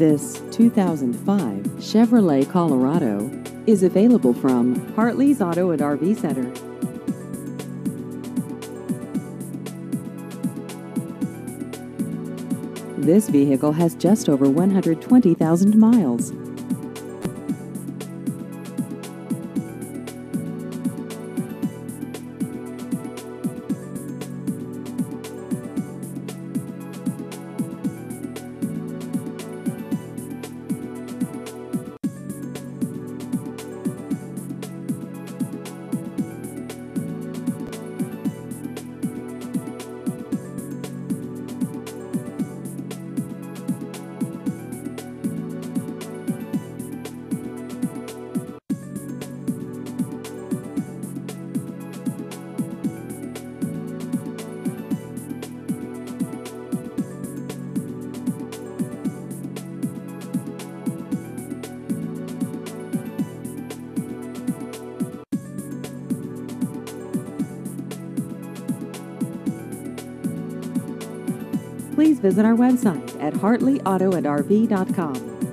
This 2005 Chevrolet Colorado is available from Hartley's Auto and RV Center. This vehicle has just over 120,000 miles. Please visit our website at hartleyautoandrv.com.